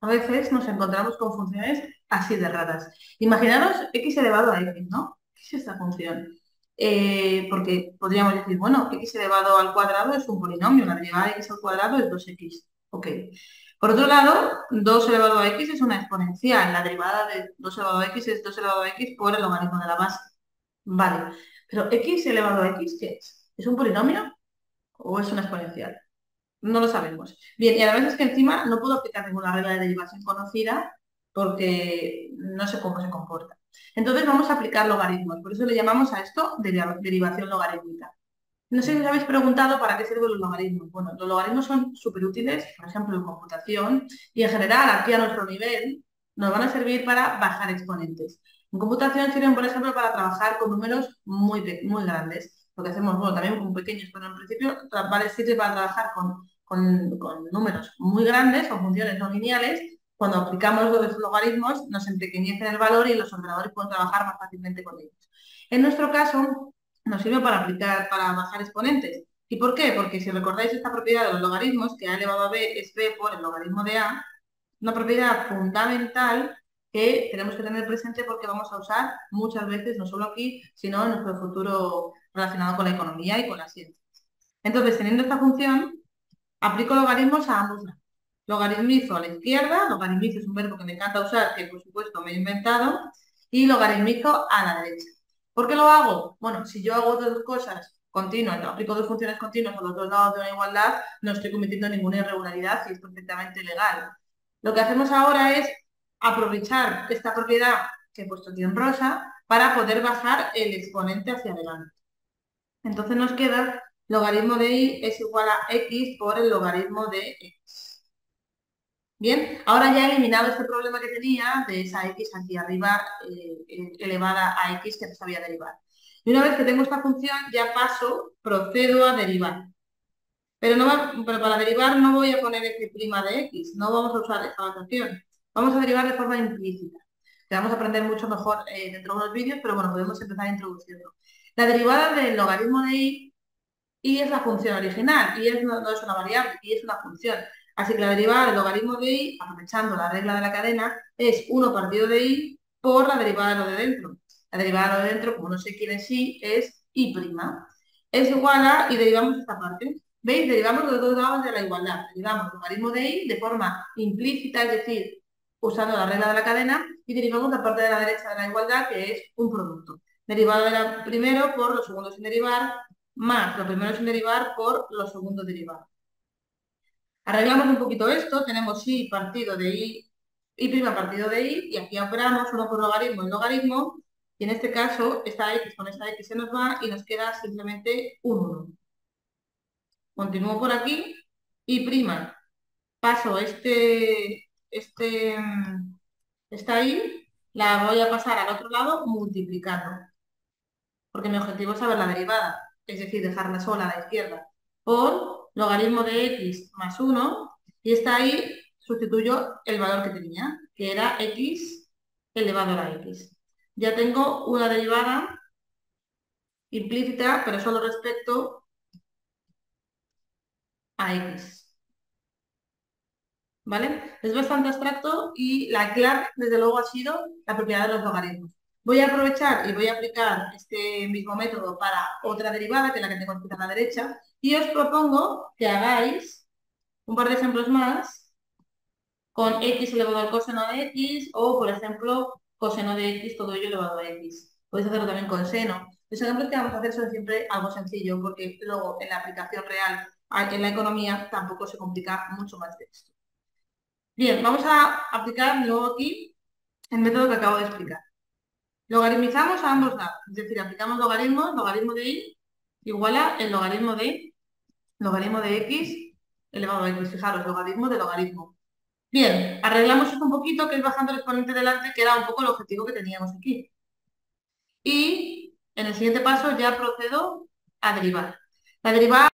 a veces nos encontramos con funciones así de raras. Imaginaros x elevado a x, ¿no? ¿Qué es esta función? Eh, porque podríamos decir, bueno, x elevado al cuadrado es un polinomio, la derivada de x al cuadrado es 2x. Ok. Por otro lado, 2 elevado a x es una exponencial. La derivada de 2 elevado a x es 2 elevado a x por el logaritmo de la base. Vale. Pero x elevado a x, ¿qué es? ¿Es un polinomio o es una exponencial? No lo sabemos. Bien, y a la vez es que encima no puedo aplicar ninguna regla de derivación conocida porque no sé cómo se comporta. Entonces vamos a aplicar logaritmos, por eso le llamamos a esto derivación logarítmica. No sé si os habéis preguntado para qué sirven los logaritmos. Bueno, los logaritmos son súper útiles, por ejemplo, en computación, y en general, aquí a nuestro nivel, nos van a servir para bajar exponentes. En computación sirven, por ejemplo, para trabajar con números muy, muy grandes. Lo que hacemos, bueno, también con pequeños, pero en principio sirve para trabajar con, con números muy grandes o funciones no lineales cuando aplicamos los logaritmos nos empequeñecen el valor y los ordenadores pueden trabajar más fácilmente con ellos. En nuestro caso, nos sirve para aplicar, para bajar exponentes. ¿Y por qué? Porque si recordáis esta propiedad de los logaritmos, que a elevado a b es b por el logaritmo de a, una propiedad fundamental que tenemos que tener presente porque vamos a usar muchas veces, no solo aquí, sino en nuestro futuro relacionado con la economía y con las ciencias. Entonces, teniendo esta función, aplico logaritmos a ambos lados logaritmizo a la izquierda, logaritmizo es un verbo que me encanta usar, que por supuesto me he inventado, y logaritmizo a la derecha. ¿Por qué lo hago? Bueno, si yo hago dos cosas continuas, aplico dos funciones continuas a los dos lados de una igualdad, no estoy cometiendo ninguna irregularidad y es perfectamente legal. Lo que hacemos ahora es aprovechar esta propiedad que he puesto aquí en rosa para poder bajar el exponente hacia adelante. Entonces nos queda logaritmo de y es igual a x por el logaritmo de x. Bien, ahora ya he eliminado este problema que tenía de esa x aquí arriba eh, elevada a x que no sabía derivar. Y una vez que tengo esta función, ya paso, procedo a derivar. Pero, no pero para derivar no voy a poner f' de x, no vamos a usar esta notación. Vamos a derivar de forma implícita. Que vamos a aprender mucho mejor eh, dentro de unos vídeos, pero bueno, podemos empezar introduciendo. La derivada del logaritmo de y, y es la función original, y es, no es una variable, y es una función. Así que la derivada del logaritmo de y, aprovechando la regla de la cadena, es 1 partido de y por la derivada de lo de dentro. La derivada de lo de dentro, como no sé quién es y, es y'. Es igual a, y derivamos esta parte. ¿Veis? Derivamos los dos lados de la igualdad. Derivamos el logaritmo de y de forma implícita, es decir, usando la regla de la cadena, y derivamos la parte de la derecha de la igualdad, que es un producto. Derivado de la primero por los segundos sin derivar, más lo primero sin derivar por los segundos derivados. Arreglamos un poquito esto, tenemos y partido de y, y prima partido de y, y aquí operamos uno por logaritmo y logaritmo, y en este caso esta x con esta x se nos va y nos queda simplemente un 1. Continúo por aquí y prima. Paso este, este, esta y, la voy a pasar al otro lado multiplicando. Porque mi objetivo es saber la derivada, es decir, dejarla sola a la izquierda, por logaritmo de x más 1 y está ahí, sustituyo el valor que tenía, que era x elevado a la x. Ya tengo una derivada implícita, pero solo respecto a x. ¿Vale? Es bastante abstracto y la clave, desde luego, ha sido la propiedad de los logaritmos. Voy a aprovechar y voy a aplicar este mismo método para otra derivada, que es la que tengo aquí a la derecha, y os propongo que hagáis un par de ejemplos más con x elevado al coseno de x o, por ejemplo, coseno de x, todo ello elevado a x. Podéis hacerlo también con seno. Los ejemplos que vamos a hacer son siempre algo sencillo porque luego en la aplicación real en la economía tampoco se complica mucho más de esto. Bien, vamos a aplicar luego aquí el método que acabo de explicar. Logaritmizamos a ambos lados, es decir, aplicamos logaritmos, logaritmo de y igual a el logaritmo de logaritmo de x elevado a x. Fijaros, logaritmo de logaritmo. Bien, arreglamos esto un poquito, que es bajando el exponente delante, que era un poco el objetivo que teníamos aquí. Y en el siguiente paso ya procedo a derivar. La derivada